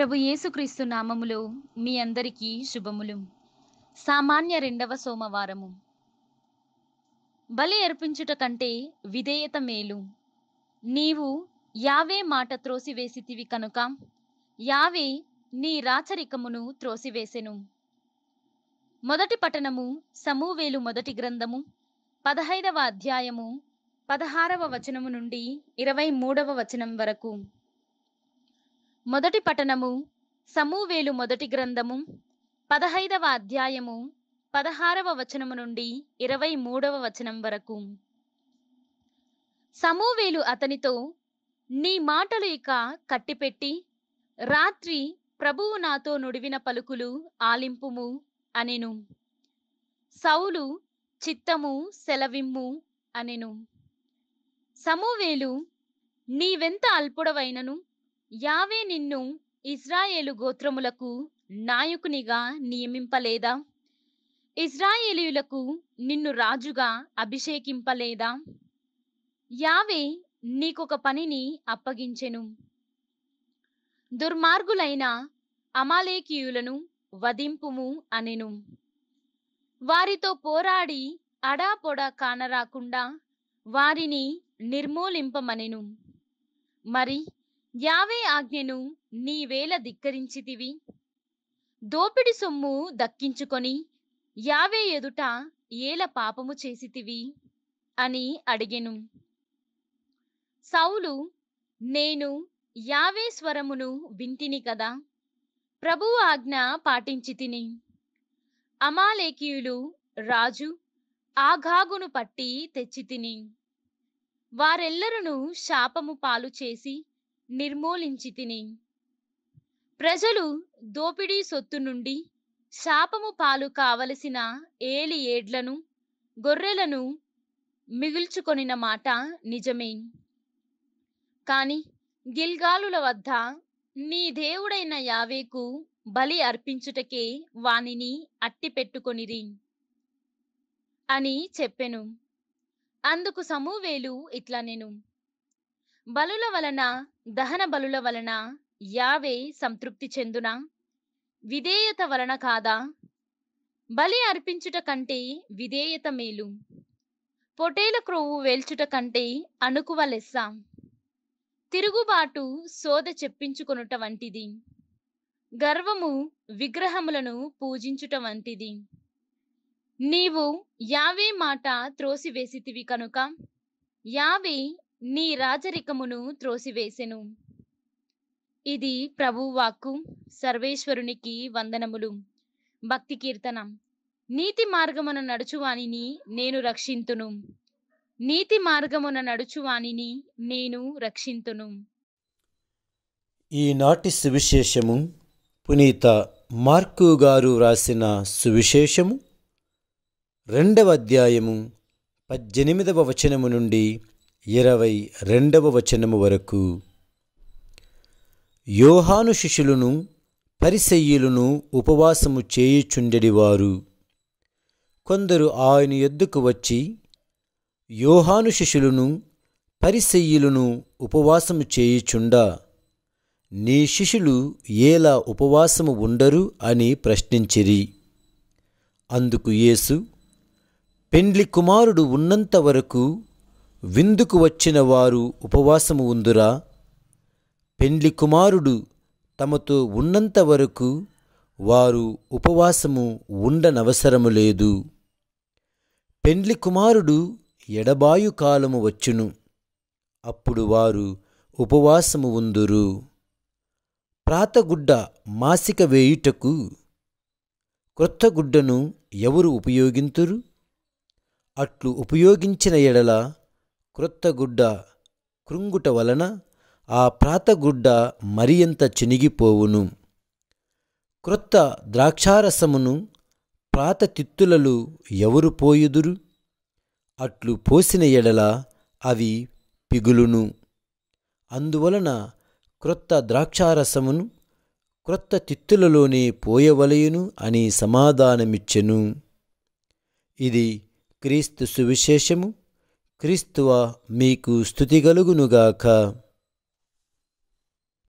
ప్రభు యేసుక్రీస్తు నామములో మీ అందరికీ శుభములు. సామాన్య రెండవ సోమవారము. బలి అర్పించుట కంటే విధేయత మేలు. నీవు యావే మాట త్రోసివేసితివి కనుక యావే నీ రాచరికమును త్రోసివేసెను. మొదటి పట్టణము సమూవేలు మొదటి గ్రంథము పదహైదవ అధ్యాయము పదహారవ వచనము నుండి ఇరవై మూడవ వచనం వరకు. మొదటి పఠనము సమూవేలు మొదటి గ్రంథము పదహైదవ అధ్యాయము పదహారవ వచనము నుండి ఇరవై మూడవ వచనం వరకు. సమూవేలు అతనితో నీ మాటలు ఇక కట్టిపెట్టి రాత్రి ప్రభువు నాతో నుడివిన పలుకులు ఆలింపుము అనెను. సౌలు చిత్తము సెలవిమ్ము అనెను. సమూవేలు నీవెంత అల్పుడవైనను? యావే నిన్ను ఇజ్రాయేలు గోత్రములకు నాయకునిగా నియమింపలేదా? ఇజ్రాయేలీయులకు నిన్ను రాజుగా అభిషేకింపలేదా? యావే నీకొక పనిని అప్పగించెను. దుర్మార్గులైన అమాలేకీయులను వధింపుము అనెను. వారితో పోరాడి అడాపొడా కానరాకుండా వారిని నిర్మూలింపమనెను. మరి యావే ఆజ్ఞను నీవేల ధిక్కరించితివి? దోపిడి సొమ్ము దక్కించుకొని యావే ఎదుట ఏల పాపము చేసితివి? అని అడిగెను. సౌలు నేను యావే స్వరమును వింటిని కదా? ప్రభువు ఆజ్ఞ పాటించి తిని అమాలేకీయులు రాజు ఆగాగును పట్టి తెచ్చితిని. వారెల్లరను శాపము పాలు చేసి నిర్మూలించి తిని. ప్రజలు దోపిడీ సొత్తు నుండి శాపము పాలు కావలసిన ఏలి ఏడ్లను గొర్రెలను మిగుల్చుకొనిన మాట నిజమే. కాని గిల్గాలుల వద్ద నీ దేవుడైన యావేకు బలి అర్పించుటకే వానిని అట్టిపెట్టుకొనిరి అని చెప్పెను. అందుకు సమూవేలు ఇట్లా నేను బలుల వలన దహన బలుల వలన యావే సంతృప్తి చెందునా? విధేయత వలన కాదా? బలి అర్పించుట కంటే విధేయత మేలు. పొటేల క్రొవ్వు వేల్చుట కంటే అణుకువ లెస్స. తిరుగుబాటు సోద చెప్పించుకొనుట వంటిది. గర్వము విగ్రహములను పూజించుట వంటిది. నీవు యావే మాట త్రోసివేసితివి కనుక యావే నీ రాజరికమును త్రోసివేసెను. ఇది ప్రభువాక్కు సర్వేశ్వరునికి వందనములు. భక్తి కీర్తనం. నీతి మార్గమున నడుచువానిని నేను రక్షింతును. నీతి మార్గమున నడుచువానిని నేను రక్షింతును. ఈనాటి సువిశేషము పునీత మార్కు గారు రాసిన సువిశేషము. రెండవ అధ్యాయము పద్దెనిమిదవ వచనము నుండి ఇరవై రెండవ వచనము వరకు యోహాను శిష్యులను పరిసెయ్యులను ఉపవాసము చేయుచుండెడివారు. కొందరు ఆయన ఎద్దుకు వచ్చి యోహాను శిష్యులను పరిసెయ్యులను ఉపవాసము చేయుచుండా నీ శిష్యులు ఏలా ఉపవాసము ఉండరు అని ప్రశ్నించిరి. అందుకు యేసు పెండ్లి కుమారుడు ఉన్నంత వరకు విందుకు వచ్చిన వారు ఉపవాసము ఉందురా? పెండ్లి కుమారుడు తమతో ఉన్నంత వరకు వారు ఉపవాసము ఉండనవసరము లేదు. పెండ్లి కుమారుడు ఎడబాయు కాలము వచ్చును అప్పుడు వారు ఉపవాసము ఉందురు. ప్రాతగుడ్డ మాసిక వేయుటకు క్రొత్త గుడ్డను ఎవరు ఉపయోగింతురు? అట్లు ఉపయోగించిన ఎడల క్రొత్తగుడ్డ కృంగుట వలన ఆ ప్రాతగుడ్డ మరియంత చినిగిపోవును. క్రొత్త ద్రాక్షారసమును ప్రాతతిత్తులలో ఎవరు పోయుదురు? అట్లు పోసిన ఎడల అవి పిగులును. అందువలన క్రొత్త ద్రాక్షారసమును క్రొత్త తిత్తులలోనే పోయవలయును అని సమాధానమిచ్చెను. ఇది క్రీస్తు సువిశేషము. క్రీస్తువ మీకు స్థుతి కలుగునుగాక.